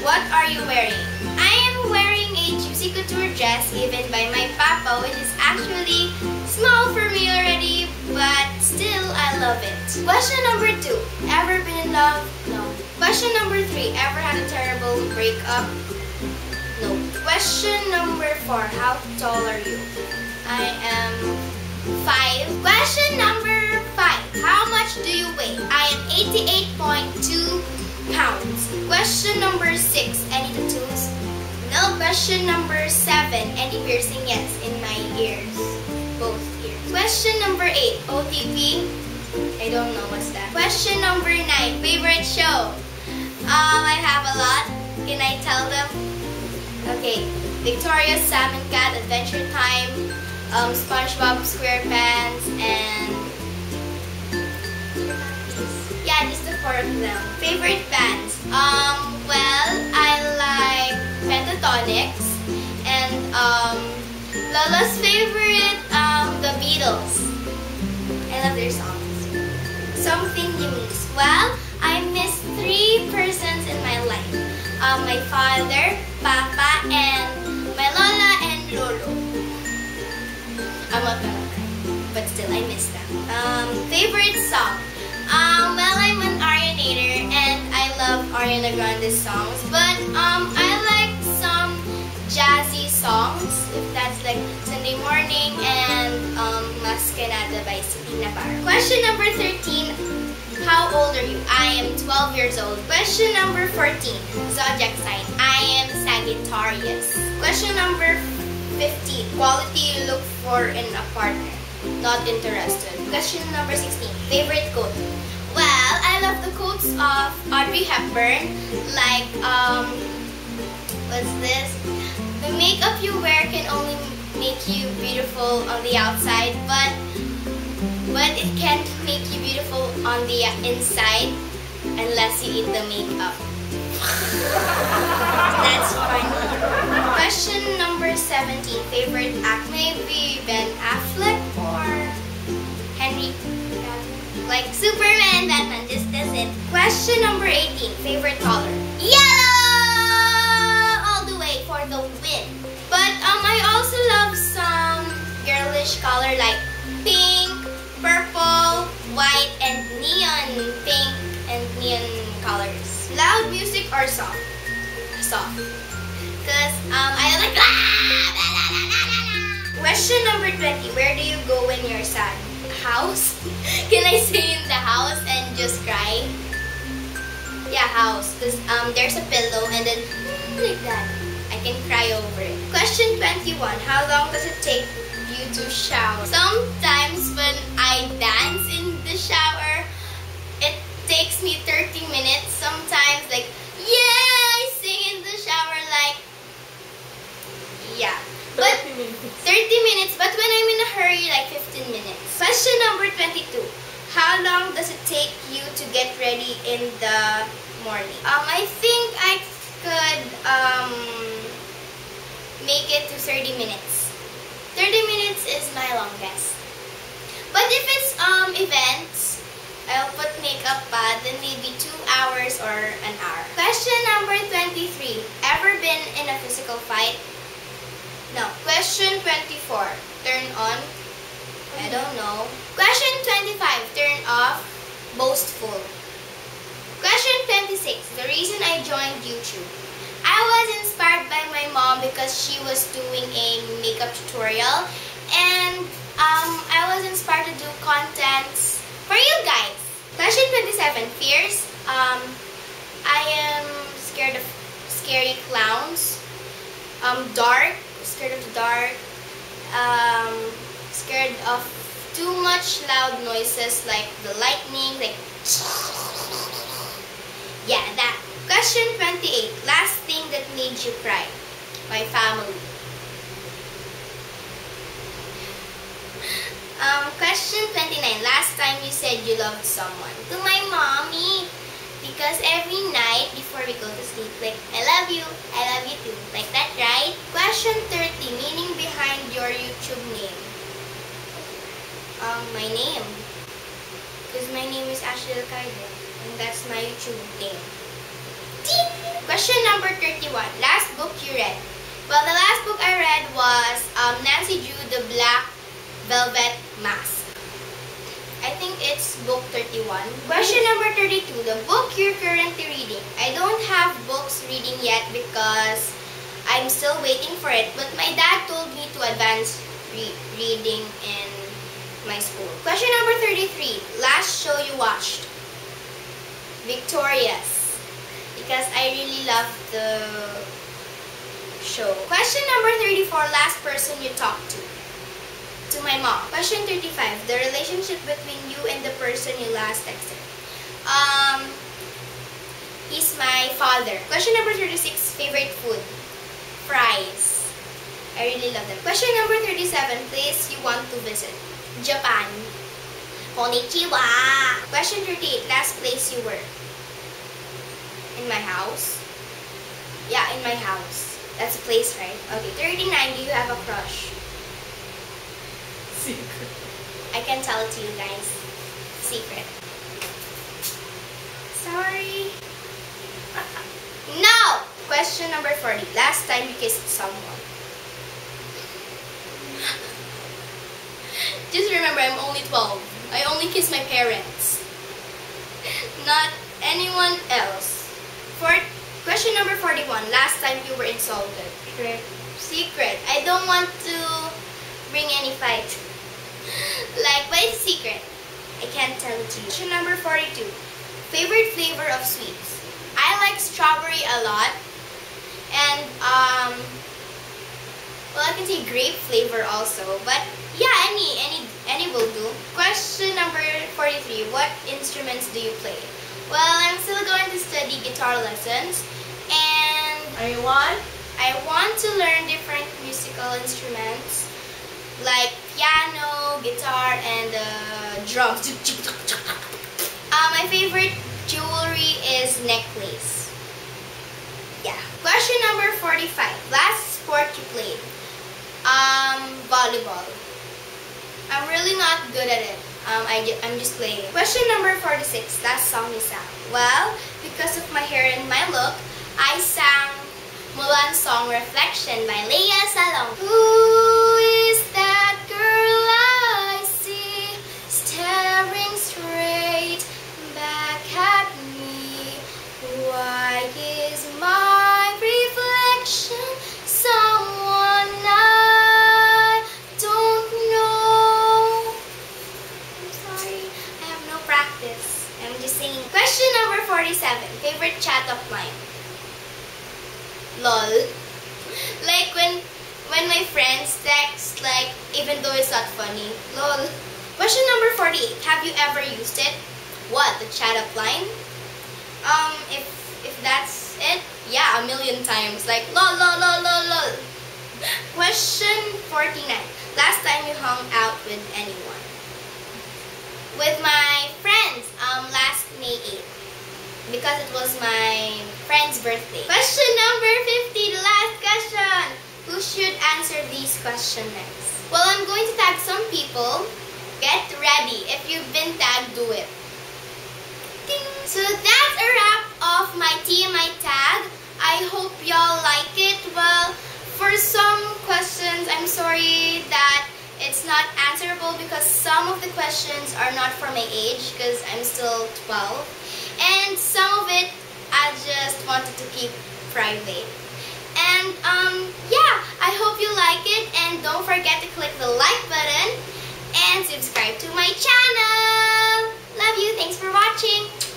What are you wearing? I am wearing a Juicy couture dress given by my papa which is actually small for me already but still I love it. Question number 2. Ever been in love? No. Question number 3. Ever had a terrible breakup? No. Question number 4. How tall are you? I am 5. Question number 5. How much do you weigh? I am 88.2 pounds. Question number six. Any tattoos? No. Question number seven. Any piercing? Yes, in my ears. Both ears. Question number eight. OTP? I don't know what's that. Question number nine. Favorite show? Um, I have a lot. Can I tell them? Okay. Victorious, Sam and Cat, Adventure Time, um, SpongeBob SquarePants, and yeah, just the four of them. Favorite bands? Um, well, I like Pentatonix and um, Lola's favorite, um, The Beatles. I love their songs. Something you miss? Well, I miss three persons in my life. Um, my father, Papa, and my Lola and Lolo. I'm not gonna cry, but still I miss them. Um, favorite song? Ariana Grande's songs, but um, I like some jazzy songs, if that's like Sunday Morning and um, Mas by Selena Barr. Question number 13. How old are you? I am 12 years old. Question number 14. Zodiac sign. I am Sagittarius. Question number 15. Quality you look for in a partner. Not interested. Question number 16. Favorite quote? Love the quotes of Audrey Hepburn. Like, um, what's this? The makeup you wear can only make you beautiful on the outside, but but it can't make you beautiful on the inside unless you eat the makeup. That's funny. Question number 17. Favorite act? Maybe Ben Affleck or? Like Superman, Batman, just doesn't. Question number 18. Favorite color? Yellow! All the way for the win. But um, I also love some girlish color like pink, purple, white, and neon pink and neon colors. Loud music or soft? Soft. Because um, I like. Question number 20. Where do you go when you're sad? House? Can I stay in the house and just cry? Yeah, house. Because um, there's a pillow and then like that. I can cry over it. Question 21. How long does it take you to shower? Sometimes when I dance in the shower, it takes me 30 minutes. Sometimes like, yeah, I sing in the shower like, yeah. But 30 minutes. 30 minutes, but when I'm in a hurry, like 15 minutes. Question number 22. How long does it take you to get ready in the morning? Um, I think I could um, make it to 30 minutes. 30 minutes is my longest. But if it's um events, I'll put makeup pa, then maybe 2 hours or an hour. Question number 23. Ever been in a physical fight? No. Question 24. Turn on? I don't know. Question 26. The reason I joined YouTube. I was inspired by my mom because she was doing a makeup tutorial and um, I was inspired to do contents for you guys. Question 27. Fears. Um, I am scared of scary clowns. Um, dark. Scared of the dark. Um, scared of too much loud noises like the lightning, like yeah, that. Question 28. Last thing that made you cry. My family. Um, question 29. Last time you said you loved someone. To my mommy. Because every night before we go to sleep, like, I love you, I love you too. Like that, right? Question 30. Meaning behind your YouTube name. Um, my name. My name is Ashley Alcayde. And that's my YouTube name. Question number 31. Last book you read. Well, the last book I read was um, Nancy Drew, The Black Velvet Mask. I think it's book 31. Question number 32. The book you're currently reading. I don't have books reading yet because I'm still waiting for it. But my dad told me to advance re reading in my school. Question number 33. Last show you watched? Victorious. Because I really love the show. Question number 34. Last person you talked to? To my mom. Question 35. The relationship between you and the person you last texted. Um, he's my father. Question number 36. Favorite food? Fries. I really love them. Question number 37. Place you want to visit? Japan. Konnichiwa! Question 38. Last place you were? In my house? Yeah, in my house. That's a place, right? Okay. 39. Do you have a crush? Secret. I can tell it to you guys. Secret. Sorry. no! Question number 40. Last time you kissed someone. Just remember, I'm only 12. I only kiss my parents. Not anyone else. For question number 41. Last time you were insulted. Secret. I don't want to bring any fight. like, but it's secret. I can't tell it to you. Question number 42. Favorite flavor of sweets? I like strawberry a lot. And, um, well, I can say grape flavor also. But, yeah, any, any, any will do. Question number 43. What instruments do you play? Well, I'm still going to study guitar lessons. And Are you one? I want to learn different musical instruments like piano, guitar, and uh, drums. Uh, my favorite jewelry is necklace. Yeah. Question number 45. Last sport you played? Um, volleyball. I'm really not good at it. Um, I, I'm just playing. Question number 46. Last song you sang? Well, because of my hair and my look, I sang Mulan's song Reflection by Lea Salonga. Who even though it's not funny, lol. Question number 48. Have you ever used it? What, the chat up line? Um, if if that's it, yeah, a million times. Like lol lol lol lol lol. Question 49. Last time you hung out with anyone? With my friends, um, last May 8th because it was my friend's birthday. Question number 50, the last question. Who should answer these questions next? Well, I'm going to tag some people. Get ready. If you've been tagged, do it. Ding. So that's a wrap of my TMI tag. I hope y'all like it. Well, for some questions, I'm sorry that it's not answerable because some of the questions are not for my age because I'm still 12 and some of it I just wanted to keep private. And um, yeah, I hope you like it. And don't forget to click the like button and subscribe to my channel. Love you. Thanks for watching.